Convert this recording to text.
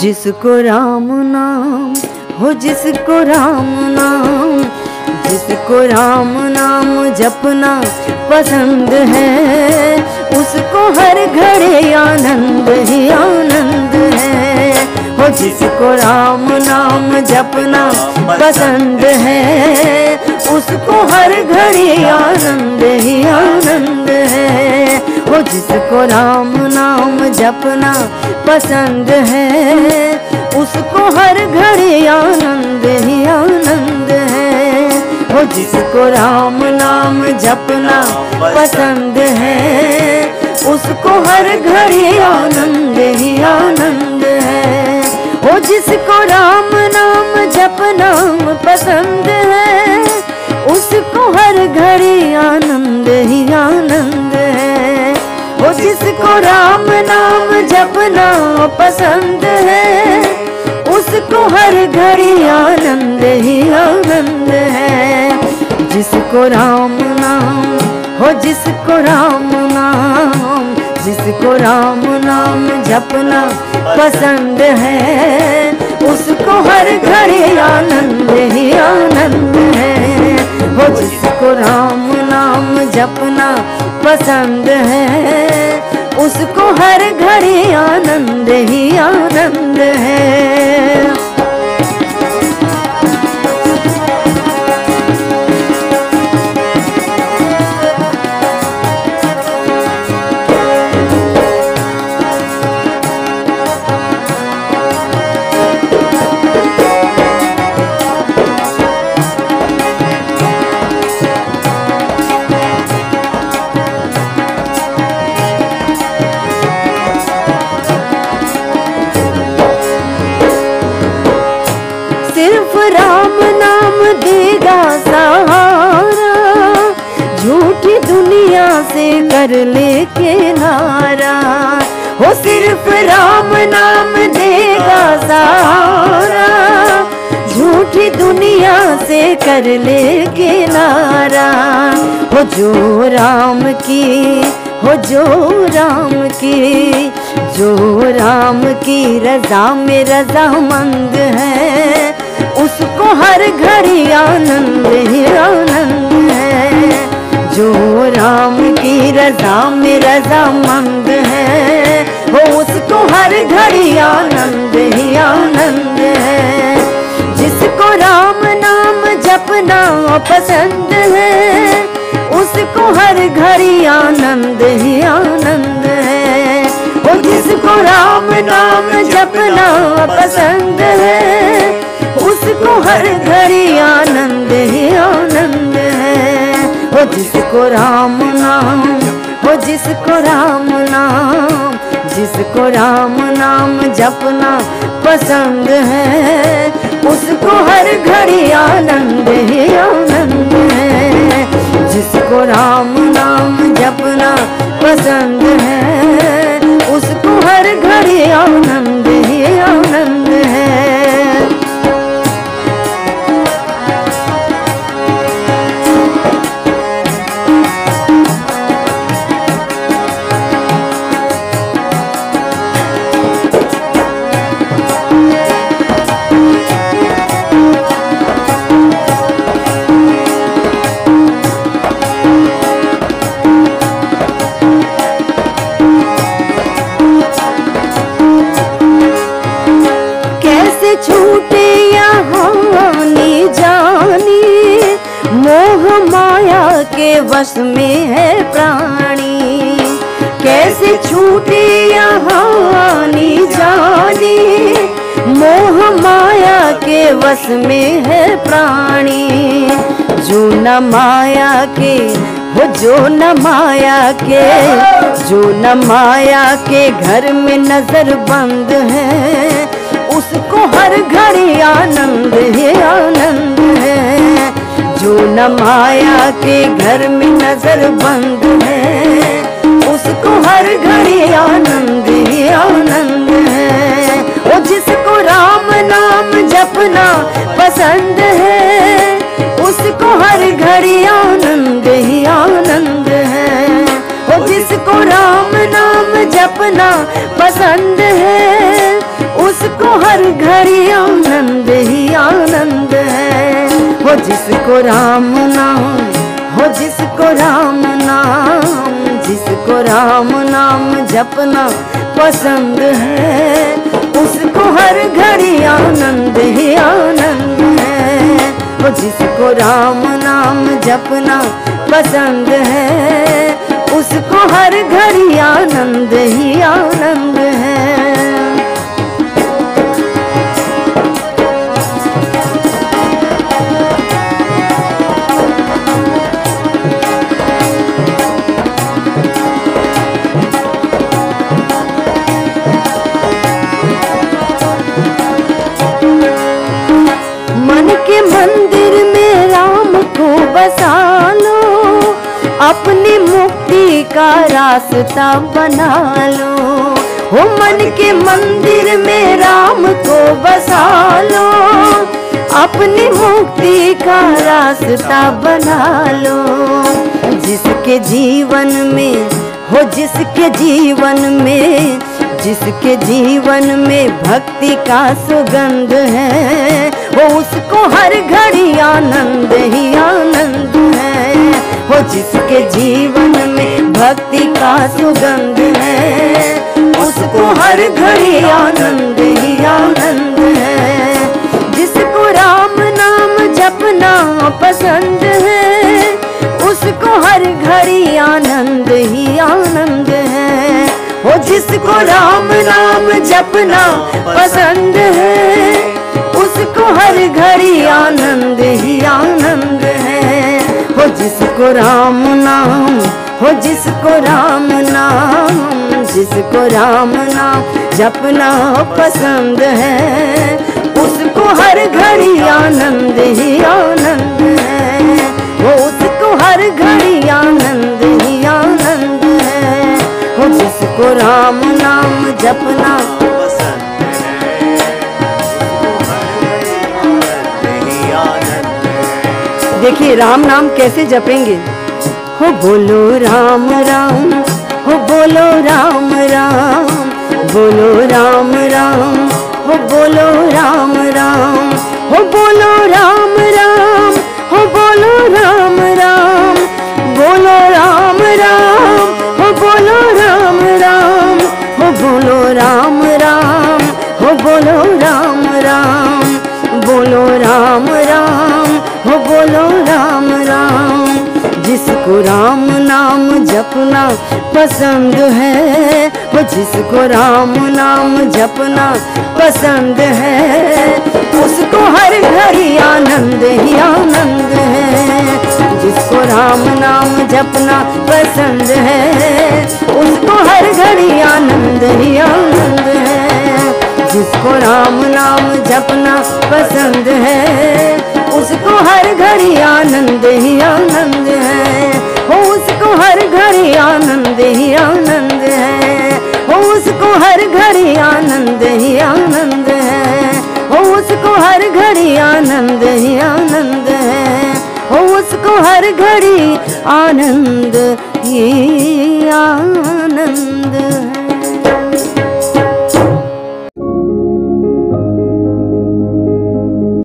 जिसको राम नाम, हो जिसको राम नाम, जिसको राम नाम जपना पसंद है, उसको हर घड़े आनंद ही आनंद है। हो जिसको राम नाम जपना पसंद है, उसको हर घड़े आनंद ही आनंद है। हो जिसको राम नाम जपना पसंद है, उसको हर घड़ी आनंद ही आनंद है। हो जिसको राम नाम जपना पसंद है, उसको हर घड़ी आनंद ही आनंद है। हो जिसको राम नाम जपना पसंद है, उसको हर घड़ी आनंद जिसको राम नाम जपना पसंद है, उसको हर घड़ी आनंद ही आनंद है। जिसको राम नाम, हो जिसको राम नाम, जिसको राम नाम जपना पसंद है, उसको हर घड़ी झूठी दुनिया से कर ले के नारा। हो सिर्फ़ राम नाम देगा सारा। झूठी दुनिया से कर ले के नारा। हो जो राम की, हो जो राम की, जो राम की रजा में रजामंद है, उसको हर घड़ी आनंद ही आनंद जो राम की रजा में रजामंद है, वो उसको हर घड़ी आनंद ही आनंद है। जिसको राम नाम जपना पसंद है, उसको हर घड़ी आनंद ही आनंद है। वो जिसको राम नाम जपना पसंद है, उसको हर घड़ी आनंद ही आनंद जिसको राम नाम, वो जिसको राम नाम, जिसको राम नाम जपना पसंद है, उसको हर घड़ी आनंद ही आनंद है। जिसको राम नाम जपना पसंद है, उसको हर घड़ी आनंद ही आनंद माया के वश में है प्राणी। कैसे छूटे यहाँ जानी। मोह माया के वश में है प्राणी। जो न माया के, हो जो न माया के। जो न माया के घर में नज़र बंद है, उसको हर घड़ी आनंद, है आनंद। जो न माया के घर में नज़र बंद है। उसको हर घड़ी आनंद ही आनंद है। वो जिसको राम नाम जपना पसंद है, उसको हर घड़ी आनंद ही आनंद है। वो जिसको राम नाम जपना पसंद है, उसको हर घड़ी आनंद ही आनंद है। वो जिसको राम नाम, हो जिसको राम नाम, जिसको राम नाम जपना पसंद है, उसको हर घड़ी आनंद ही आनंद है। वो जिसको राम नाम जपना पसंद है, उसको हर घड़ी आनंद ही आनंद है। का रास्ता बना लो। हो मन के मंदिर में राम को बसा लो। अपनी मुक्ति का रास्ता बना लो। जिसके जीवन में, हो जिसके जीवन में, जिसके जीवन में भक्ति का सुगंध है, वो उसको हर घड़ी आनंद ही आनंद है। वो जिसके जीवन सुगंध है, उसको हर घड़ी आनंद ही आनंद है। जिसको राम नाम जपना पसंद है, उसको हर घड़ी आनंद ही आनंद है। वो जिसको राम नाम जपना पसंद है, उसको हर घड़ी आनंद ही आनंद है। वो जिसको राम नाम हो जिसको राम नाम, जिसको राम नाम जपना पसंद है, उसको हर घड़ी आनंद ही आनंद है। उसको हर घड़ी आनंद ही आनंद है। वो जिसको राम नाम जपना है ही है। देखिए, राम नाम कैसे जपेंगे? हो बोलो राम राम, हो बोलो राम राम, बोलो राम राम, हो बोलो राम राम। जिसको राम नाम जपना पसंद है। वो जिसको राम नाम जपना पसंद है, उसको हर घड़ी आनंद ही आनंद है। जिसको राम नाम जपना पसंद है, उसको हर घड़ी आनंद ही आनंद है। जिसको राम नाम जपना पसंद है उसको हर घड़ी आनंद ही आनंद है हो उसको हर घड़ी आनंद ही आनंद है हो उसको हर घड़ी आनंद ही आनंद है हो उसको हर घड़ी आनंद ही आनंद है हो उसको हर घड़ी आनंद ही आनंद